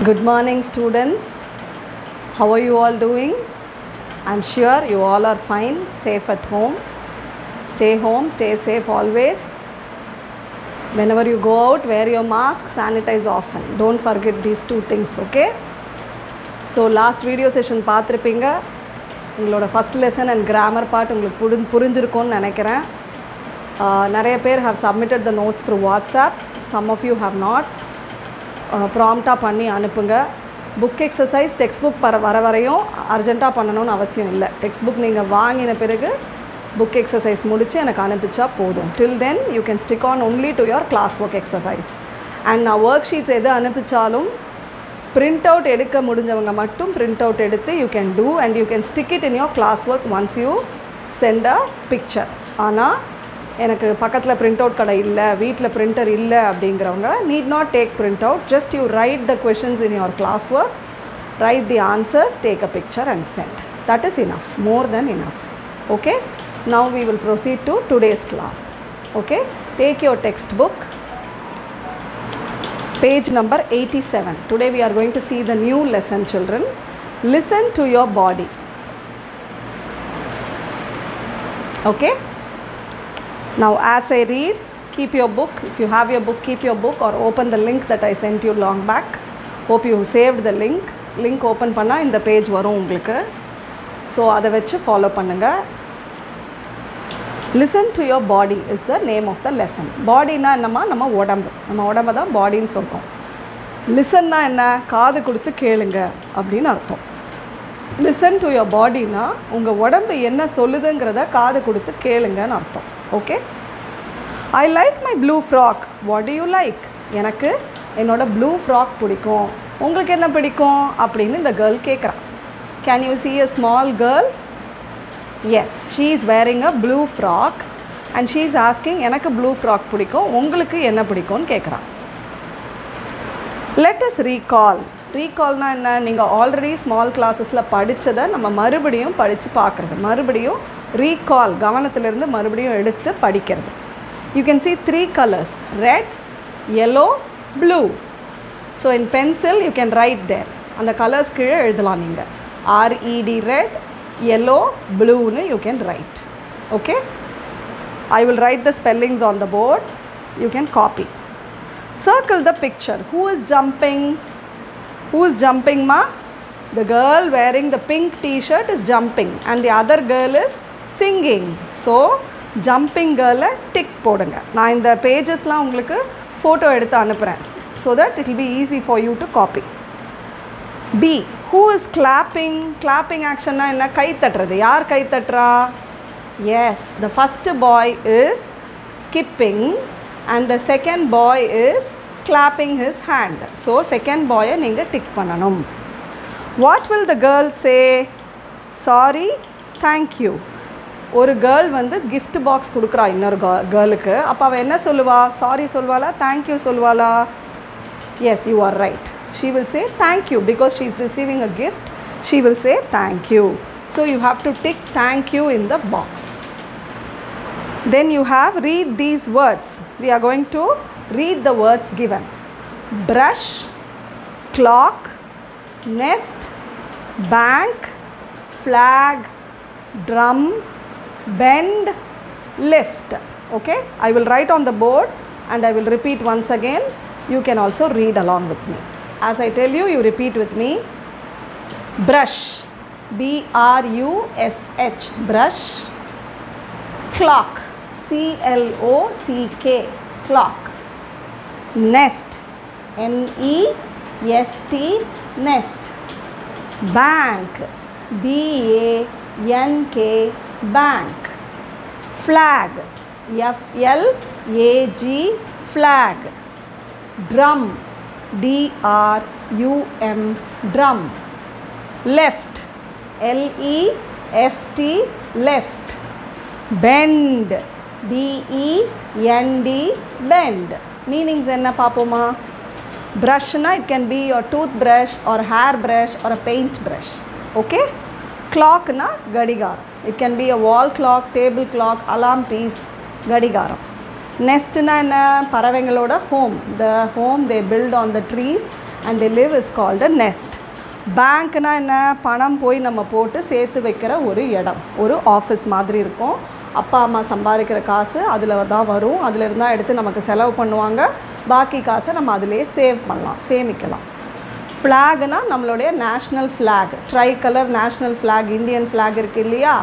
Good morning, students. How are you all doing? I'm sure you all are fine, safe at home. Stay home, stay safe always. Whenever you go out, wear your mask, sanitize often. Don't forget these two things, okay? So last video session பார்த்துருப்பீங்க உங்களோட first lesson and grammar part உங்களுக்கு புரி புரிஞ்சிருக்கும்னு நினைக்கிறேன் Uh, நிறைய பேர் have submitted the notes through WhatsApp some of you have not ப்ராம்ப்டாக பண்ணி அனுப்புங்க. புக் எக்ஸசைஸ் டெக்ஸ்ட் புக் பர வர வரையும் அர்ஜெண்ட்டாக பண்ணணும்னு அவசியம் இல்லை. டெக்ஸ்ட் புக் நீங்கள் வாங்கின பிறகு புக் எக்ஸசைஸ் முடித்து எனக்கு அனுப்பிச்சா போதும். Till then you can stick on only to your class work exercise and நான் ஒர்க் ஷீட்ஸ் எது அனுப்பிச்சாலும் பிரிண்ட் அவுட் எடுக்க முடிஞ்சவங்க மட்டும் பிரிண்ட் அவுட் எடுத்து you can do and you can stick it in your class work once you sent a picture ஆனால் எனக்கு பக்கத்தில் பிரிண்ட் அவுட் கடை இல்லை வீட்டில் பிரிண்டர் இல்லை அப்படிங்கிறவங்க need not take print out just you write the questions in your class work write the answers take a picture and send that is enough more then enough okay now we will proceed to today's class okay take your text book page number 87 today we are going to see the new lesson children. Listen to your body. Okay? Now as i read keep your book. If you have your book keep your book or open the link that i sent you long back. Hope you saved the link. Link open பண்ணால் இந்த page வரும் உங்களுக்கு. So அதை வச்சு follow பண்ணுங்கள் listen to your body is the name of the lesson பாடினா என்னம்மா? நம்ம உடம்பு. நம்ம உடம்பை தான் பாடின்னு சொல்கிறோம் லிசன்னா என்ன? காது கொடுத்து கேளுங்க அப்படின்னு அர்த்தம். லிசன் டு யோர் பாடினா உங்கள் உடம்பு என்ன சொல்லுதுங்கிறத காது கொடுத்து கேளுங்கன்னு அர்த்தம். Okay I like my blue frock what do you like எனக்கு என்னோட ப்ளூ ஃப்ராக் பிடிக்கும். உங்களுக்கு என்ன பிடிக்கும்? அப்படின்னு இந்த கேர்ள் கேட்குறான் can you see a small girl yes she is wearing a blue frock and she is asking எனக்கு ப்ளூ ஃப்ராக் பிடிக்கும்? உங்களுக்கு என்ன பிடிக்கும்னு கேட்குறான் லெட் அஸ் ரீகால் ரீகால்னால் என்ன? நீங்கள் ஆல்ரெடி ஸ்மால் கிளாஸஸில் படித்ததை நம்ம மறுபடியும் படித்து பார்க்குறது. மறுபடியும் ரீகால் கவனத்திலிருந்து மறுபடியும் எடுத்து படிக்கிறது. You can see three colours red yellow blue so in pencil you can write there அந்த கலர்ஸ் கீழே எழுதலாம் நீங்கள் R E D red yellow ப்ளூன்னு you can write okay I will write the spellings on the board you can copy circle the picture. Who is jumping? Who is jumping ma? The girl wearing the pink t-shirt is jumping and the other girl is singing so jumping girl tick போடுங்க. நான் இந்த பேஜஸ்லாம் உங்களுக்கு photo எடுத்து அனுப்புகிறேன் so that it will be easy for you to copy B who is clapping clapping ஆக்ஷன்னா என்ன? கை தட்டுறது. யார் கை தட்டுறா? Yes the first boy is skipping and the second boy is clapping his hand so second பாயை நீங்கள் tick பண்ணணும். What will the girl say sorry thank you ஒரு girl வந்து gift பாக்ஸ் கொடுக்குறா இன்னொரு கேர்ளுக்கு அப்போ அவள் என்ன சொல்லுவா சாரி சொல்வாளா தேங்க்யூ சொல்வாளா yes you are right she will say thank you because she is receiving a gift she will say thank you so you have to tick thank you in the box then you have read these words we are going to read the words given brush clock nest bank flag drum bend lift okay? I will write on the board and i will repeat once again. You can also read along with me. As i tell you you repeat with me. Brush b r u s h brush. Clock c l o c k clock. Nest n e s t nest. Bank b a n k bank flag f l a g flag drum d r u m drum left l e f t left bend b e n d bend meanings என்ன பார்ப்போமா brushனா it can be your toothbrush or hair brush or a paint brush okay கிளாக்னா கடிகாரம். It can be a wall clock table clock alarm piece கடிகாரம். நெஸ்ட்னா என்ன? பறவைங்களோட home the home they build on the trees and they live is called a nest பேங்க்னா என்ன? பணம் போய் நம்ம போட்டு சேர்த்து வைக்கிற ஒரு இடம். ஒரு ஆஃபீஸ் மாதிரி இருக்கும். அப்பா அம்மா சம்பாதிக்கிற காசு அதில் தான் வரும். அதில் இருந்தால் எடுத்து நமக்கு செலவு பண்ணுவாங்க. பாக்கி காசை நம்ம அதிலே சேவ் பண்ணலாம் சேமிக்கலாம். ஃப்ளாக்னால் நம்மளுடைய national flag tricolour national flag Indian flag இருக்குது இல்லையா?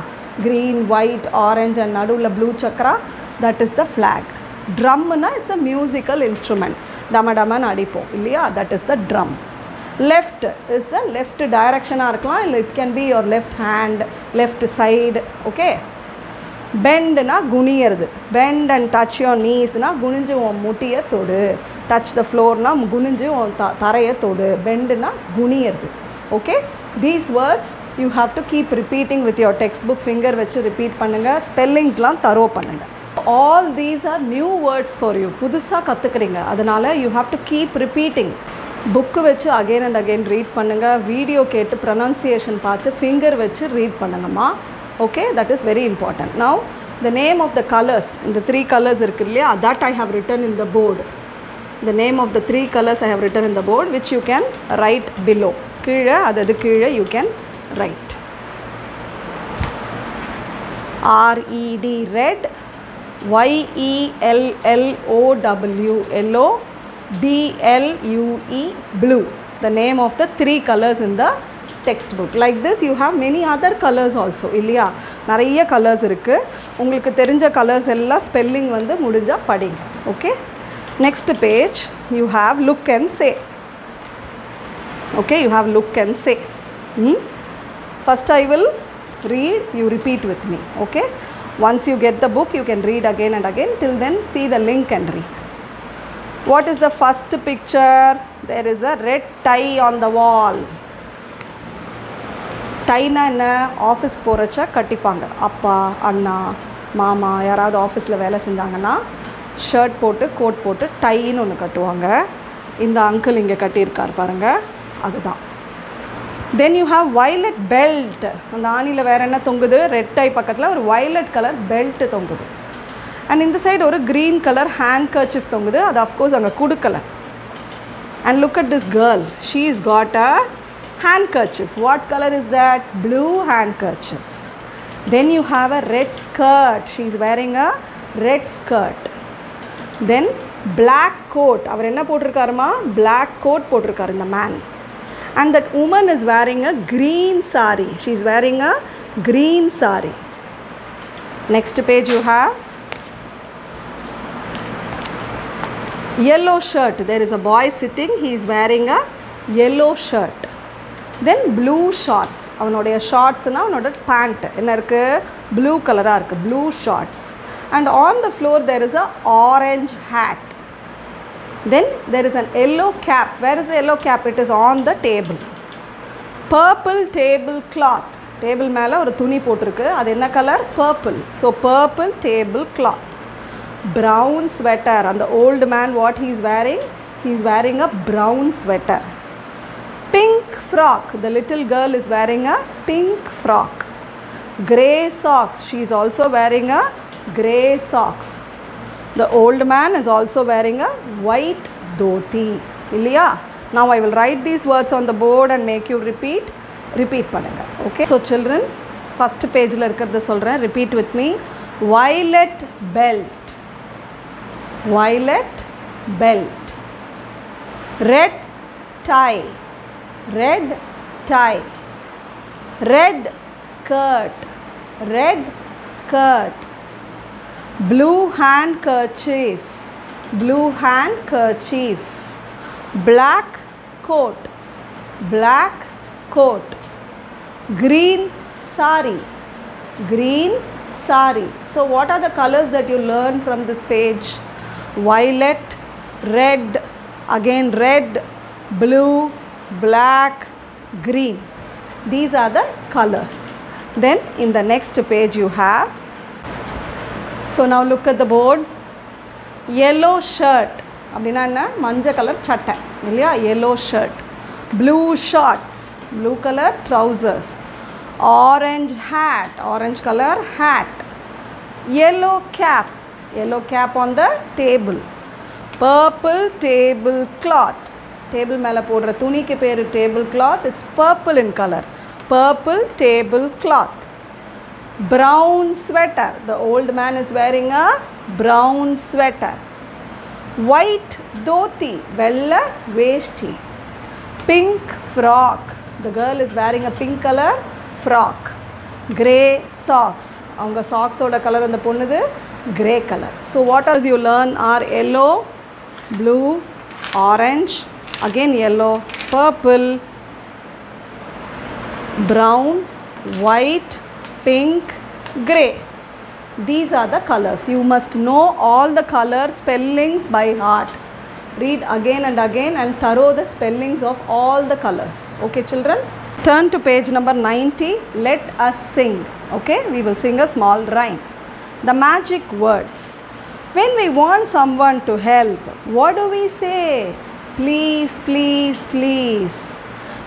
க்ரீன் ஒயிட் ஆரஞ்ச் அண்ட் நடுவில் blue chakra that is the flag ட்ரம்னா it's a musical instrument டம டமன்னு அடிப்போம் இல்லையா? That is the drum left is the left டைரக்ஷனாக இருக்கலாம். இல்லை it can be your left hand left side okay பெண்டுனா குனியறது. Bend and touch your நீஸ்னால் குனிஞ்சு உன் முட்டியை தொடு. டச் த ஃப்ளோர்னா குனிஞ்சு த தரையை தொடு. பெண்டுனா குனியறது. Okay these words you have to keep repeating with your textbook finger வச்சு ரிப்பீட் பண்ணுங்கள் ஸ்பெல்லிங்ஸ்லாம் தரோ பண்ணுங்கள் all these are new words for you புதுசாக கற்றுக்குறீங்க அதனால் you have to keep repeating book வச்சு அகெயின் அண்ட் அகெயின் ரீட் பண்ணுங்கள் video கேட்டு ப்ரனன்சியேஷன் பார்த்து ஃபிங்கர் வச்சு read பண்ணுங்கம்மா. Okay that is very important now the name of the colours இந்த three colours இருக்கு இல்லையா? That I have written in the board the name of the three colours I have written இந்த board which you can write below கீழே அது கீழே you can write R E D red Y E L L O W yellow BLUE blue. The name of the three colors in textbook like this you have many other colours also இல்லையா? நிறைய colours இருக்குது உங்களுக்கு தெரிஞ்ச colours எல்லாம் spelling வந்து முடிஞ்சால் படிங்க. Okay next page you have look and say okay you have look and say first I will read you repeat with me okay once you get the book you can read again and again till then see the link and read what is the first picture there is a red tie on the wall டைனா என்ன ஆஃபீஸ்க்கு போகிறச்ச கட்டிப்பாங்க அப்பா அண்ணா மாமா யாராவது ஆஃபீஸில் வேலை செஞ்சாங்கன்னா shirt போட்டு கோட் போட்டு டைன்னு ஒன்று கட்டுவாங்க. இந்த அங்கிள் இங்கே கட்டியிருக்கார் பாருங்கள் அதுதான். Then you have violet belt அந்த ஆணியில் வேறு என்ன தொங்குது? ரெட் டை பக்கத்தில் ஒரு வயலட் கலர் பெல்ட்டு தொங்குது. அண்ட் இந்த சைடு ஒரு க்ரீன் கலர் ஹேண்ட் கர்ச்சிஃப் தொங்குது. அது அஃப்கோர்ஸ் அங்கே கொடுக்கல. And look at this girl she is got a handkerchief what colour is that blue handkerchief then you have a red skirt she is wearing a red skirt then black code அவர் என்ன போட்டிருக்காருமா black code போட்டிருக்காரு இந்த man and that woman is wearing a green sari she is wearing a green sari next page you have yellow shirt there is a boy sitting he is wearing a yellow shirt then blue shorts அவனுடைய ஷார்ட்ஸ்னால் அவனோட pant என்ன இருக்குது blue கலராக இருக்குது blue shorts And on the floor there is a orange hat then there is an yellow cap. Where is the yellow cap? It is on the table. Purple table cloth table மேலே ஒரு துணி போட்டிருக்கு. அது என்ன colour purple so purple table cloth brown sweater அந்த old man what he is wearing he is wearing a brown sweater pink frock the little girl is wearing a pink frock grey socks she is also wearing a Grey socks The old man is also wearing a white dhoti. இல்லையா now I will write these words on the board and make you repeat repeat பண்ணுங்க okay so children first பேஜில் இருக்கிறத சொல்கிறேன் repeat with me violet belt violet belt red tie red tie red skirt red skirt blue handkerchief blue handkerchief black coat. Black coat. Green sari. Green sari. So what are the colors that you learn from this page? Violet red. Again red blue black green. These are the colors. Then in the next page you have so now look at the board yellow shirt அப்படின்னா என்ன? மஞ்சள் colour சட்டை. இல்லையா? Yellow shirt blue shorts blue colour trousers orange hat orange colour hat yellow cap yellow cap on the table purple table cloth table மேலே போடுற துணிக்கு பேர் table cloth it's purple in colour purple table cloth brown sweater the old man is wearing a brown sweater white dhoti வெள்ளை வேஷ்டி pink frock the girl is wearing a pink color frock grey socks அவங்க சாக்ஸோட colour அந்த பொண்ணுது grey colour so what as you learn are yellow blue orange again yellow purple brown, white, pink, grey. These are the colors. You must know all the color spellings by heart. Read again and again and thorough the spellings of all the colors. Okay, children? Turn to page number 90. Let us sing. Okay, we will sing a small rhyme. The magic words. When we want someone to help, what do we say? Please, please, please.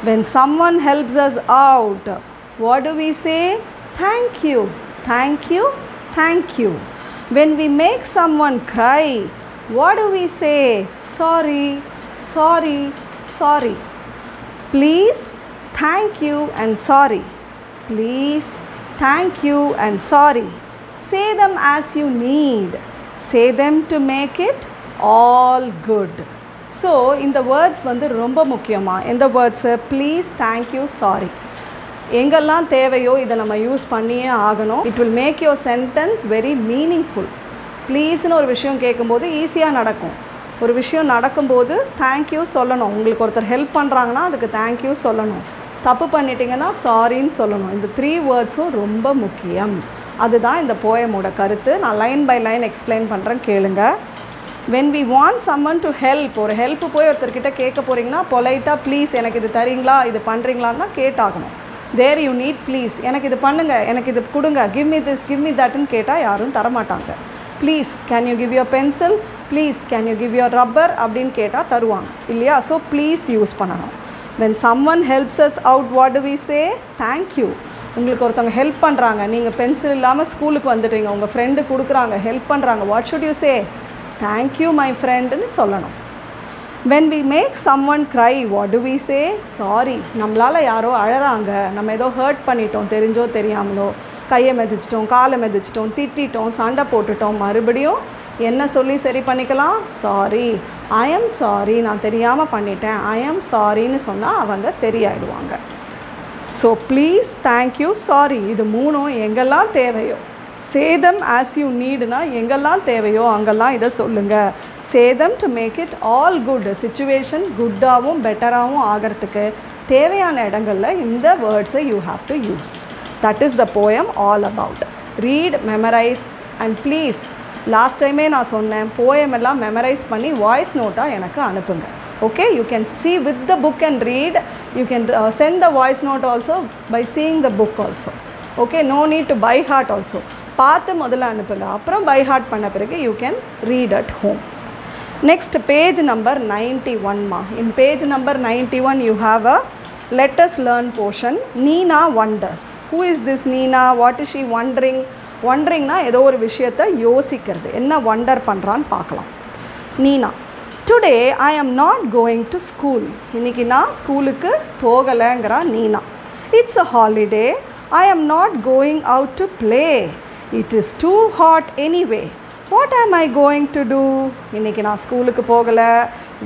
When someone helps us out, what do we say? Thank you, thank you, thank you. When we make someone cry, what do we say? Sorry, sorry, sorry. Please, thank you, and sorry. Please, thank you, and sorry. Say them as you need. Say them to make it all good. So இந்த words வந்து ரொம்ப முக்கியமாக எந்த words please thank you sorry எங்கெல்லாம் தேவையோ இதை நம்ம use பண்ணியே ஆகணும். It will make your sentence very meaningful ப்ளீஸ்னு ஒரு விஷயம் கேட்கும்போது ஈஸியாக நடக்கும். ஒரு விஷயம் நடக்கும்போது தேங்க்யூ சொல்லணும். உங்களுக்கு ஒருத்தர் ஹெல்ப் பண்ணுறாங்கன்னா அதுக்கு தேங்க்யூ சொல்லணும். தப்பு பண்ணிட்டீங்கன்னா சாரின்னு சொல்லணும். இந்த த்ரீ வேர்ட்ஸும் ரொம்ப முக்கியம். அதுதான் இந்த போயமோட கருத்து. நான் லைன் பை லைன் எக்ஸ்பிளைன் பண்ணுறேன் கேளுங்க. When we want someone to help ஒரு ஹெல்ப் போய் ஒருத்தர்கிட்ட கேட்க போகிறீங்கன்னா பொலைட்டாக ப்ளீஸ் எனக்கு இது தரீங்களா? இது பண்ணுறீங்களான்னு தான் கேட்டாகணும். தேர் யூ நீட் ப்ளீஸ் எனக்கு இது பண்ணுங்கள் எனக்கு இது கொடுங்க. Give me this give me தட்னு கேட்டால் யாரும் தரமாட்டாங்க. Please can you give your pencil please can you give your rubber அப்படின்னு கேட்டால் தருவாங்க. இல்லையா? ஸோ ப்ளீஸ் யூஸ் பண்ணணும். When someone helps us out what do we say thank you உங்களுக்கு ஒருத்தவங்க ஹெல்ப் பண்ணுறாங்க நீங்கள் பென்சில் இல்லாமல் ஸ்கூலுக்கு வந்துடுறீங்க உங்கள் ஃப்ரெண்டு கொடுக்குறாங்க ஹெல்ப் பண்ணுறாங்க what should you say thank you my ஃப்ரெண்டுன்னு சொல்லணும். When we make someone cry what do we say sorry நம்மளால் யாரோ அழறாங்க. நம்ம ஏதோ ஹர்ட் பண்ணிட்டோம் தெரிஞ்சோ தெரியாமலோ. கையை மிதிச்சிட்டோம் காலை மிதிச்சிட்டோம் திட்டிட்டோம் சண்டை போட்டுட்டோம். மறுபடியும் என்ன சொல்லி சரி பண்ணிக்கலாம்? சாரி ஐ எம் சாரி நான் தெரியாமல் பண்ணிட்டேன். ஐ எம் சாரின்னு சொன்னால் அவங்க சரியாயிடுவாங்க. So please thank you sorry இது மூணும் எங்கெல்லாம் தேவையோ. சேதம் ஆஸ் யூ நீடுனா எங்கெல்லாம் தேவையோ அங்கெல்லாம் இதை சொல்லுங்கள் சேதம் to make it all good situation குட்டாகவும் பெட்டராகவும் ஆகிறதுக்கு தேவையான இடங்களில் இந்த வேர்ட்ஸை you have to use that is the poem all about read memorise and please last டைமே நான் சொன்னேன் போயம் எல்லாம் மெமரைஸ் பண்ணி வாய்ஸ் நோட்டாக எனக்கு அனுப்புங்க. Okay you can see with the book and read you can send the voice note also by seeing the book also okay no need to by heart also பார்த்து முதல்ல அனுப்புங்க. அப்புறம் by heart பண்ண பிறகு you can read at home next page number ninety ஒன்மா in page number ninety one you have a let's learn portion Neena wonders who is this Neena what is she wondering ஒண்டரிங்னா ஏதோ ஒரு விஷயத்தை யோசிக்கிறது என்ன wonder பண்ணுறான்னு பார்க்கலாம் நீனா today I am not going to school இன்றைக்கி நான் ஸ்கூலுக்கு போகலைங்கிறா நீனா it's a holiday I am not going out to play it is too hot anyway what am I going to two இன்றைக்கி நான் ஸ்கூலுக்கு போகலை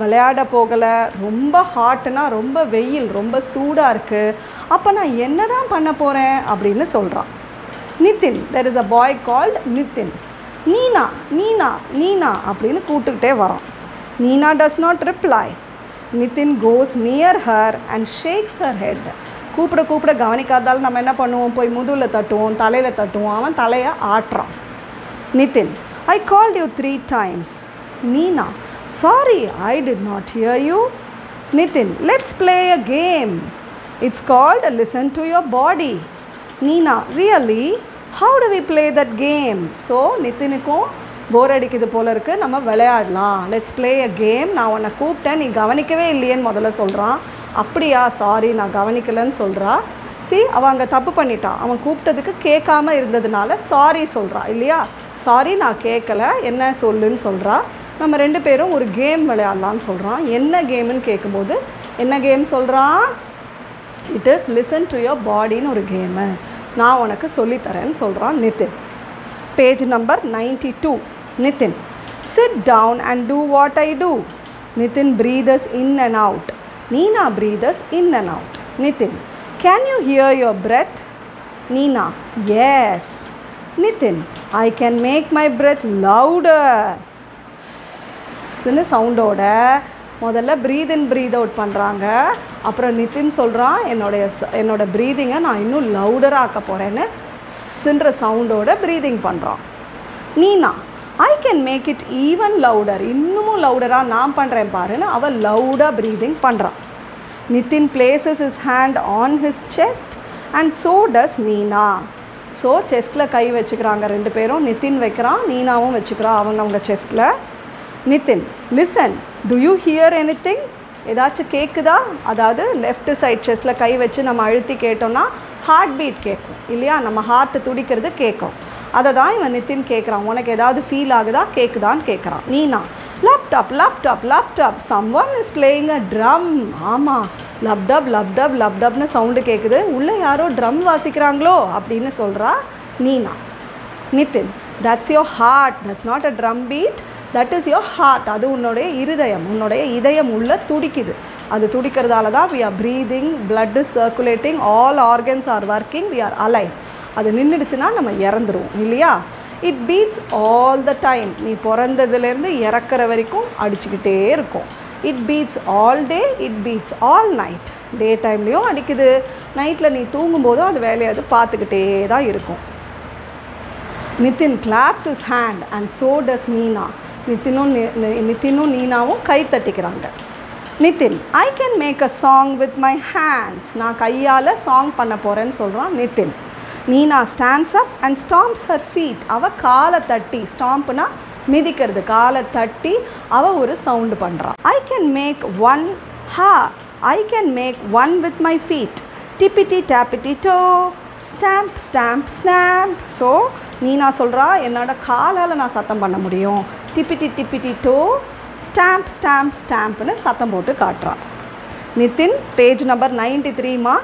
விளையாட போகலை. ரொம்ப ஹாட்டுனா ரொம்ப வெயில் ரொம்ப சூடாக இருக்குது அப்போ நான் என்ன தான் பண்ண போகிறேன் அப்படின்னு சொல்கிறான் Nitin there is a boy called Nitin Neena Neena Neena அப்படின்னு கூப்பிட்டுக்கிட்டே வரோம் Neena does not reply Nitin goes near her and shakes her head கூப்பிட கூப்பிட கவனிக்காதால் நம்ம என்ன பண்ணுவோம்? போய் முதுகில் தட்டுவோம் தலையில் தட்டுவோம். அவன் தலையை ஆட்டுறான். Nitin I called you three times Neena sorry I did not hear you Nitin let's play a game it's called listen to your body Neena really how do we play that game so நிதினுக்கும் bore அடிக்குது போல இருக்குது நம்ம விளையாடலாம். Let's play a game நான் உன்னை கூப்பிட்டேன். நீ கவனிக்கவே இல்லையேன்னு முதல்ல சொல்கிறான் அப்படியா சாரி நான் கவனிக்கலைன்னு சொல்கிறா சி அவன் அங்கே தப்பு பண்ணிட்டான். அவன் கூப்பிட்டதுக்கு கேட்காம இருந்ததுனால சாரி சொல்கிறா இல்லையா? சாரி நான் கேட்கல என்ன சொல்லுன்னு சொல்கிறா நம்ம ரெண்டு பேரும் ஒரு கேம் விளையாடலான்னு சொல்கிறான் என்ன கேம்னு கேட்கும்போது என்ன கேம் சொல்கிறான் it is listen to your பாடின்னு ஒரு கேமு நான் உனக்கு சொல்லித்தரேன்னு சொல்கிறான் Nitin page number ninety two Nitin sit down and do what I do Nitin breathes in and out Neena breathes in and out Nitin can you hear your breath Neena yes Nitin I can make my breath louder சின்ன சவுண்டோட முதல்ல breath in breathe out பண்ணுறாங்க அப்புறம் நிதின் சொல்கிறான் என்னுடைய என்னோடய ப்ரீதிங்கை நான் இன்னும் லவுடராக ஆக்க போகிறேன்னு சின்ற சவுண்டோட ப்ரீதிங் பண்ணுறான் Neena I can make it even louder இன்னமும் லவுடராக நான் பண்ணுறேன் பாருன்னு அவள் லவுடாக ப்ரீதிங் பண்ணுறான் Nitin places his hand on his chest and so does Neena so செஸ்ட்டில் கை வச்சுக்கிறாங்க ரெண்டு பேரும். நிதின் வைக்கிறான் நீனாவும் வச்சுக்கிறா அவங்க அவங்க செஸ்ட்டில் Nitin listen do you hear anything ஏதாச்சும் கேட்குதா அதாவது லெஃப்ட் சைட் செஸ்ட்டில் கை வச்சு நம்ம அழுத்தி கேட்டோம்னா ஹார்ட் பீட் கேட்கும் இல்லையா? நம்ம ஹார்ட்டு துடிக்கிறது கேட்கும் அதை தான் இவன் நிதின் கேட்குறான் உனக்கு ஏதாவது ஃபீல் ஆகுதா? கேட்குதான்னு கேட்குறான் நீனா laptop laptop laptop someone is playing a drum ஆமாம் லப்டப் லப்டப் லப்டப்னு சவுண்டு கேட்குது உள்ளே யாரோ ட்ரம் வாசிக்கிறாங்களோ அப்படின்னு சொல்கிறா Neena. Nitin that's your heart that's not a drum beat that is your heart அது உன்னுடைய இருதயம் உன்னுடைய இதயம் உள்ள துடிக்குது. அது துடிக்கிறதால தான் we are breathing blood is circulating all organs are working we are alive. அது நின்றுடுச்சுன்னா நம்ம இறந்துருவோம் இல்லையா? It beats all the time நீ பிறந்ததுலேருந்து இறக்குற வரைக்கும் அடிச்சுக்கிட்டே இருக்கும். It beats all day it beats all night day டைம்லேயும் அடிக்குது. நைட்டில் நீ தூங்கும்போதும் அது வேலையை அது பார்த்துக்கிட்டே தான் இருக்கும். Nitin claps his hand and so does Neena நிதினும் நிதினும் நீனாவும் கை தட்டிக்கிறாங்க. Nitin I can make a song with my hands நான் கையால் சாங் பண்ண போகிறேன்னு சொல்கிறான் Nitin Neena stands up and stamps her feet அவள் காலை தட்டி ஸ்டாம்ப்னா மிதிக்கிறது. காலை தட்டி அவள் ஒரு சவுண்டு பண்ணுறான் ஐ கேன் மேக் ஒன் ஹா I can make one with my feet tippity tappity toe stamp stamp stamp so நீ நான் சொல்கிறா என்னோட காலால் நான் சத்தம் பண்ண முடியும். Tippity tippity toe stamp stamp ஸ்டாம்ப்னு சத்தம் போட்டு காட்டுறான் Nitin page number ninety த்ரீமா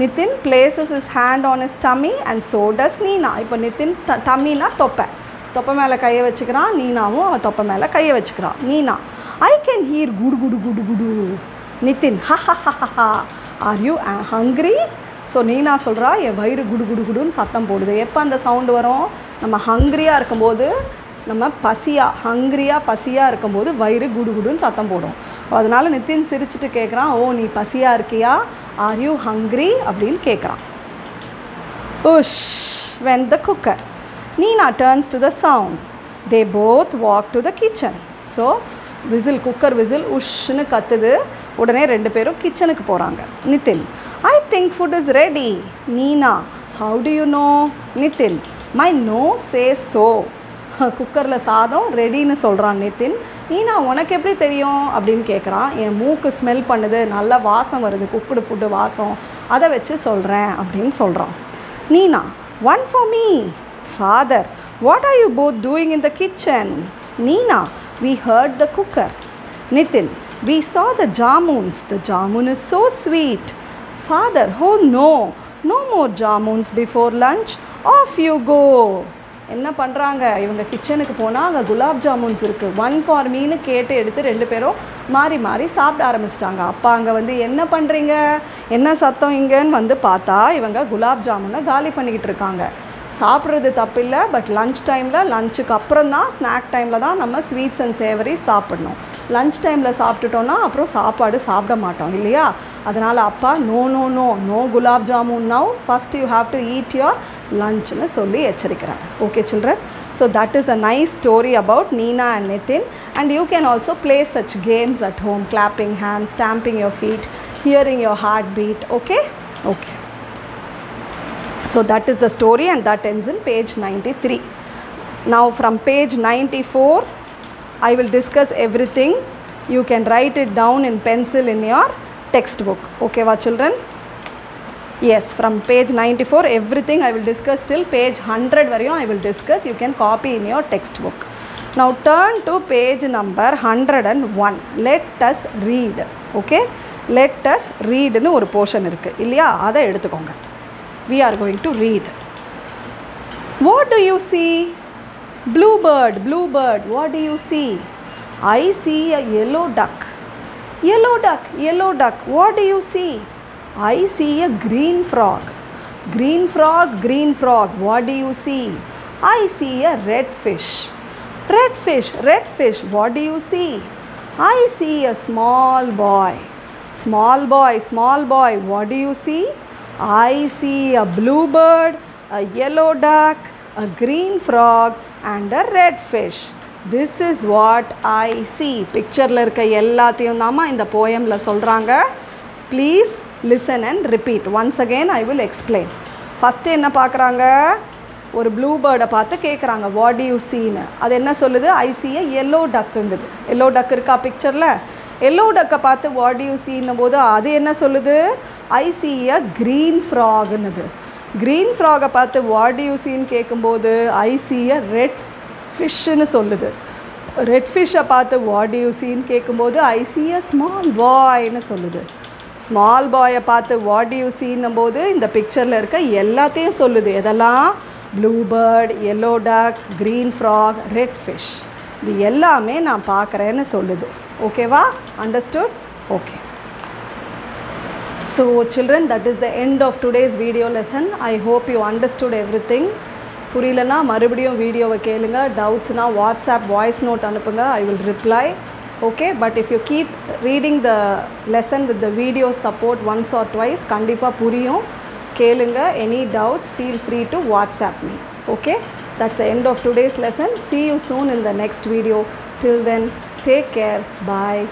Nitin places is hand on is tummy and so நீ நீனா. இப்போ நிதின் ட டம்மினா தொப்பை. தொப்பை மேலே கையை வச்சுக்கிறான் நீனாவும் அவன் தொப்பை மேலே கையை வச்சுக்கிறான். நீனா ஐ கேன் ஹீர் குடு குடு குடு குடு. Nitin ஹஹஹஹா are you hungry so Nina சொல்கிறா என் வயிறு குடு குடு குடுன்னு சத்தம் போடுது. எப்போ அந்த சவுண்டு வரும்? நம்ம ஹங்க்ரியாக இருக்கும்போது நம்ம பசியாக ஹங்க்ரியாக பசியாக இருக்கும்போது வயிறு குடு குடுன்னு சத்தம் போடும். அதனால் நிதின் சிரிச்சிட்டு கேட்குறான் ஓ நீ பசியாக இருக்கியா? ஆர் யூ ஹங்க்ரி அப்படின்னு கேட்குறான் உஷ் when the cooker Nina turns to the sound. They both walk to the kitchen. So whistle cooker whistle உஷ்னு கத்துது. உடனே ரெண்டு பேரும் கிச்சனுக்கு போகிறாங்க Nitin I think food is ready Nina how do you know Nitin my nose say so குக்கரில் சாதம் ரெடின்னு சொல்கிறான் நிதின் நீனா உனக்கு எப்படி தெரியும்? அப்படின்னு கேட்குறான் என் மூக்கு ஸ்மெல் பண்ணுது. நல்ல வாசம் வருது. குக்குடு ஃபுட்டு வாசம். அதை வச்சு சொல்கிறேன் அப்படின்னு சொல்கிறான் Nina one for me Father, what are you both doing in the kitchen? Nina, we heard the cooker. Nitin, we saw the jamuns. The jamun is so sweet. Father, oh no, no more jamuns before lunch. Off you go. என்ன பண்ணுறாங்க இவங்க கிச்சனுக்கு போனால் அங்கே குலாப் ஜாமுன்ஸ் இருக்குது one for மீன்னு கேட்டு எடுத்து ரெண்டு பேரும் மாறி மாறி சாப்பிட ஆரம்பிச்சிட்டாங்க அப்பா அங்கே வந்து என்ன பண்ணுறீங்க என்ன சத்தம் இங்கேன்னு வந்து பார்த்தா இவங்க குலாப் ஜாமுனை காலி பண்ணிக்கிட்டு இருக்காங்க சாப்பிட்றது தப்பில்லை பட் லஞ்ச் டைமில் லஞ்சுக்கு அப்புறம் தான் ஸ்நாக் டைமில் தான் நம்ம ஸ்வீட்ஸ் அண்ட் சேவரி சாப்பிடணும். லஞ்ச் டைமில் சாப்பிட்டுட்டோன்னா அப்புறம் சாப்பாடு சாப்பிட மாட்டோம் இல்லையா? அதனால் அப்பா no no no no gulab jamun now first you have to eat your லஞ்ச்னு சொல்லி எச்சரிக்கிறாங்க. Okay children so that is a nice story about Nina and Nitin and you can also play such games at home clapping hand stamping your feet hearing your heart beat okay okay So that is the story and that ends in page 93. Now from page 94, I will discuss everything. You can write it down in pencil in your textbook. Okay, wa children? Yes, from page 94, everything I will discuss till page 100 வரையும் I will discuss. You can copy in your textbook. Now turn to page number 101. Let us read. Okay? Let us read னு ஒரு portion இருக்குது இல்லையா அதை எடுத்துக்கோங்க we are going to read. What do you see? Bluebird bluebird what do you see? I see a yellow duck. Yellow duck yellow duck what do you see? I see a green frog. Green frog green frog what do you see? I see a red fish. Red fish red fish what do you see? I see a small boy. Small boy small boy what do you see I see a bluebird, a yellow duck, a green frog and a red fish. This is what I see. பிக்சரில் இருக்க எல்லாத்தையும் தாம்மா இந்த போயமில் சொல்கிறாங்க please listen and repeat once again I will explain first என்ன பார்க்குறாங்க? ஒரு ப்ளூ பேர்டை பார்த்து கேட்குறாங்க வாட் யூ சீன்னு அது என்ன சொல்லுது? ஐ சி எ எல்லோ டக்குங்குது எல்லோ டக் இருக்கா பிக்சரில் எல்லோ டக்கை பார்த்து வாட் யூ சீன்னும் போது அது என்ன சொல்லுது? ஐ சி க்ரீன் ஃப்ராக்னுது க்ரீன் ஃப்ராகை பார்த்து வாட் யூ கேட்கும்போது ஐ சி ரெட் ஃபிஷ்ஷுன்னு சொல்லுது. ரெட் ஃபிஷ்ஷை பார்த்து வாட் யூ கேட்கும்போது ஐ சி ஸ்மால் பாய்னு சொல்லுது. ஸ்மால் பாயை பார்த்து வாட் யூ சீன்னும் போது இந்த பிக்சரில் இருக்க எல்லாத்தையும் சொல்லுது. எதெல்லாம்? Bluebird yellow duck green frog red fish இது எல்லாமே நான் பார்க்குறேன்னு சொல்லுது. ஓகேவா understood okay so children that is the end of today's video lesson I hope you understood everything புரியலனா மறுபடியும் வீடியோவை கேளுங்க. டவுட்ஸ்னால் வாட்ஸ்அப் வாய்ஸ் நோட் அனுப்புங்க. I will reply okay but if you keep reading the lesson with the video support once or twice கண்டிப்பாக புரியும். கேளுங்க. Any doubts feel free to WhatsApp me okay that's the end of today's lesson see you soon in the next video. Till then take care. Bye.